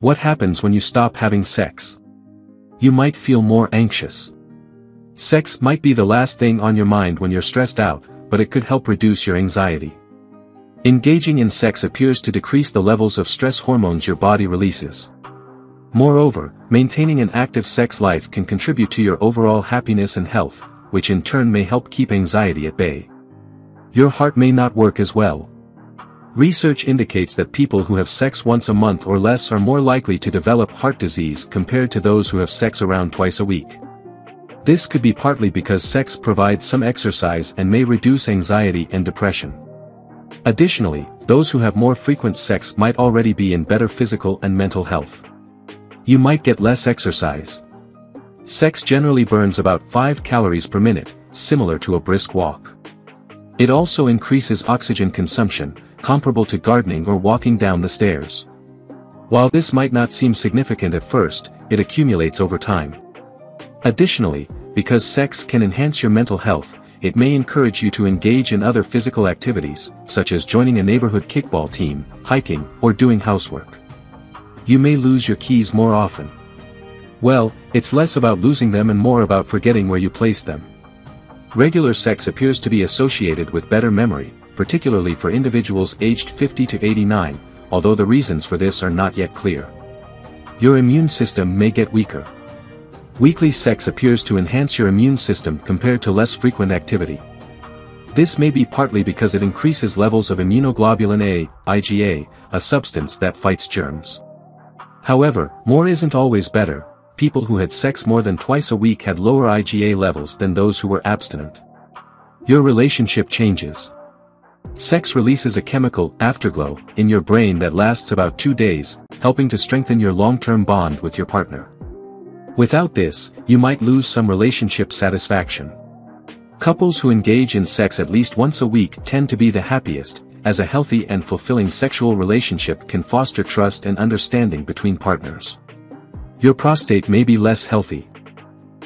What happens when you stop having sex? You might feel more anxious. Sex might be the last thing on your mind when you're stressed out, but it could help reduce your anxiety. Engaging in sex appears to decrease the levels of stress hormones your body releases. Moreover, maintaining an active sex life can contribute to your overall happiness and health, which in turn may help keep anxiety at bay. Your heart may not work as well. Research indicates that people who have sex once a month or less are more likely to develop heart disease compared to those who have sex around twice a week. This could be partly because sex provides some exercise and may reduce anxiety and depression. Additionally, those who have more frequent sex might already be in better physical and mental health. You might get less exercise. Sex generally burns about 5 calories per minute, similar to a brisk walk. It also increases oxygen consumption, comparable to gardening or walking down the stairs. While this might not seem significant at first, it accumulates over time. Additionally, because sex can enhance your mental health, it may encourage you to engage in other physical activities, such as joining a neighborhood kickball team, hiking, or doing housework. You may lose your keys more often. Well, it's less about losing them and more about forgetting where you placed them. Regular sex appears to be associated with better memory, particularly for individuals aged 50 to 89, although the reasons for this are not yet clear. Your immune system may get weaker. Weekly sex appears to enhance your immune system compared to less frequent activity. This may be partly because it increases levels of immunoglobulin A, IgA, a substance that fights germs. However, more isn't always better, people who had sex more than twice a week had lower IgA levels than those who were abstinent. Your relationship changes. Sex releases a chemical, afterglow, in your brain that lasts about two days, helping to strengthen your long-term bond with your partner. Without this, you might lose some relationship satisfaction. Couples who engage in sex at least once a week tend to be the happiest, as a healthy and fulfilling sexual relationship can foster trust and understanding between partners. Your prostate may be less healthy.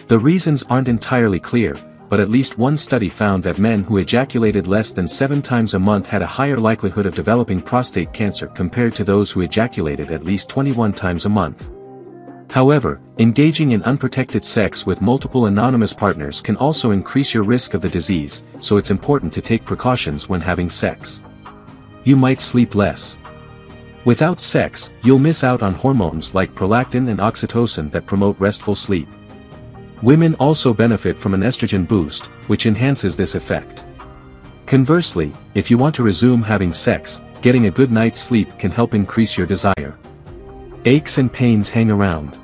The reasons aren't entirely clear, but at least one study found that men who ejaculated less than seven times a month had a higher likelihood of developing prostate cancer compared to those who ejaculated at least 21 times a month. However, engaging in unprotected sex with multiple anonymous partners can also increase your risk of the disease, so it's important to take precautions when having sex. You might sleep less. Without sex, you'll miss out on hormones like prolactin and oxytocin that promote restful sleep. Women also benefit from an estrogen boost, which enhances this effect. Conversely, if you want to resume having sex, getting a good night's sleep can help increase your desire. Aches and pains hang around.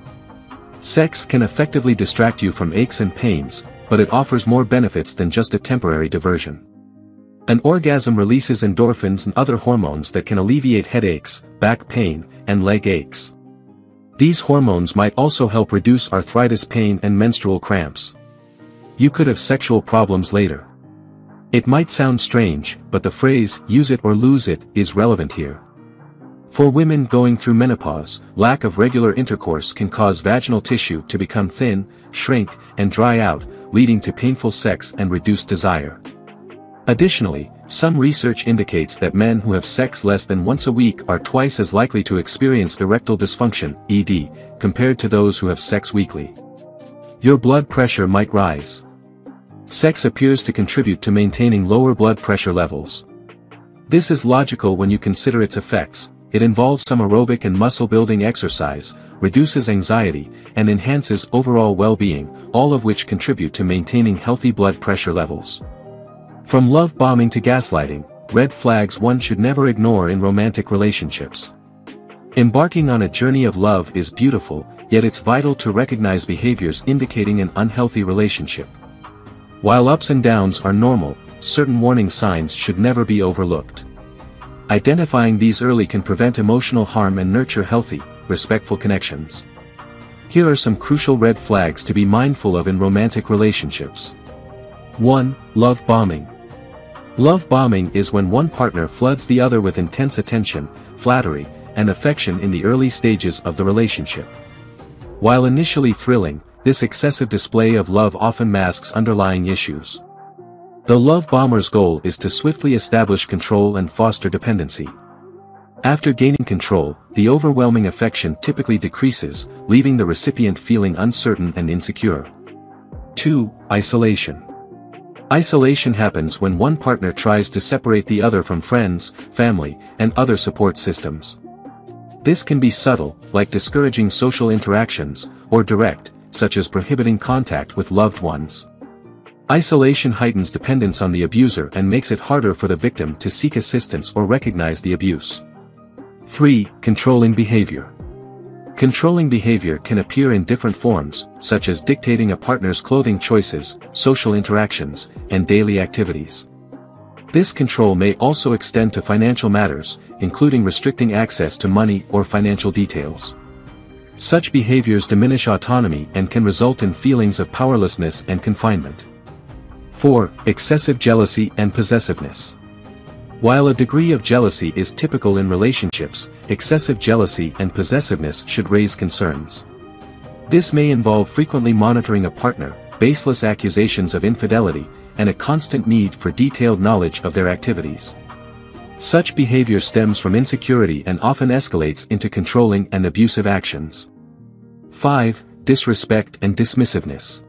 Sex can effectively distract you from aches and pains, but it offers more benefits than just a temporary diversion. An orgasm releases endorphins and other hormones that can alleviate headaches, back pain, and leg aches. These hormones might also help reduce arthritis pain and menstrual cramps. You could have sexual problems later. It might sound strange, but the phrase, use it or lose it, is relevant here. For women going through menopause, lack of regular intercourse can cause vaginal tissue to become thin, shrink, and dry out, leading to painful sex and reduced desire. Additionally, some research indicates that men who have sex less than once a week are twice as likely to experience erectile dysfunction, ED, compared to those who have sex weekly. Your blood pressure might rise. Sex appears to contribute to maintaining lower blood pressure levels. This is logical when you consider its effects, it involves some aerobic and muscle-building exercise, reduces anxiety, and enhances overall well-being, all of which contribute to maintaining healthy blood pressure levels. From love bombing to gaslighting, red flags one should never ignore in romantic relationships. Embarking on a journey of love is beautiful, yet it's vital to recognize behaviors indicating an unhealthy relationship. While ups and downs are normal, certain warning signs should never be overlooked. Identifying these early can prevent emotional harm and nurture healthy, respectful connections. Here are some crucial red flags to be mindful of in romantic relationships. 1. Love bombing. Love bombing is when one partner floods the other with intense attention, flattery, and affection in the early stages of the relationship. While initially thrilling, this excessive display of love often masks underlying issues. The love bomber's goal is to swiftly establish control and foster dependency. After gaining control, the overwhelming affection typically decreases, leaving the recipient feeling uncertain and insecure. 2. Isolation. Isolation happens when one partner tries to separate the other from friends, family, and other support systems. This can be subtle, like discouraging social interactions, or direct, such as prohibiting contact with loved ones. Isolation heightens dependence on the abuser and makes it harder for the victim to seek assistance or recognize the abuse. 3. Controlling behavior. Controlling behavior can appear in different forms, such as dictating a partner's clothing choices, social interactions, and daily activities. This control may also extend to financial matters, including restricting access to money or financial details. Such behaviors diminish autonomy and can result in feelings of powerlessness and confinement. 4. Excessive jealousy and possessiveness. While a degree of jealousy is typical in relationships, excessive jealousy and possessiveness should raise concerns. This may involve frequently monitoring a partner, baseless accusations of infidelity, and a constant need for detailed knowledge of their activities. Such behavior stems from insecurity and often escalates into controlling and abusive actions. 5. Disrespect and dismissiveness.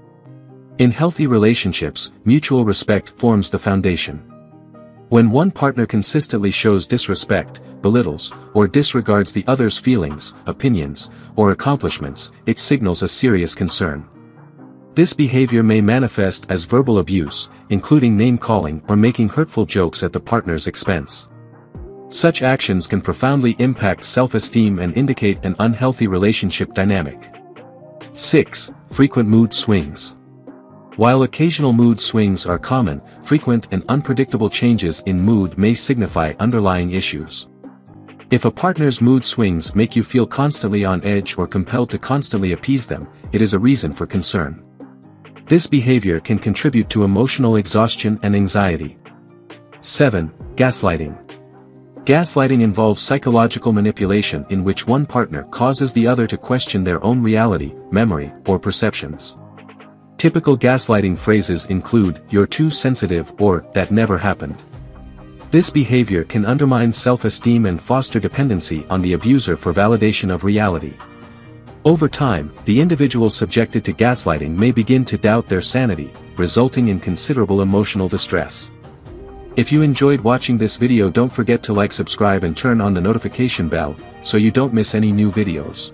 In healthy relationships, mutual respect forms the foundation. When one partner consistently shows disrespect, belittles, or disregards the other's feelings, opinions, or accomplishments, it signals a serious concern. This behavior may manifest as verbal abuse, including name-calling or making hurtful jokes at the partner's expense. Such actions can profoundly impact self-esteem and indicate an unhealthy relationship dynamic. 6. Frequent mood swings. While occasional mood swings are common, frequent and unpredictable changes in mood may signify underlying issues. If a partner's mood swings make you feel constantly on edge or compelled to constantly appease them, it is a reason for concern. This behavior can contribute to emotional exhaustion and anxiety. 7. Gaslighting. Gaslighting involves psychological manipulation in which one partner causes the other to question their own reality, memory, or perceptions. Typical gaslighting phrases include, you're too sensitive or, that never happened. This behavior can undermine self-esteem and foster dependency on the abuser for validation of reality. Over time, the individual subjected to gaslighting may begin to doubt their sanity, resulting in considerable emotional distress. If you enjoyed watching this video don't forget to like subscribe and turn on the notification bell, so you don't miss any new videos.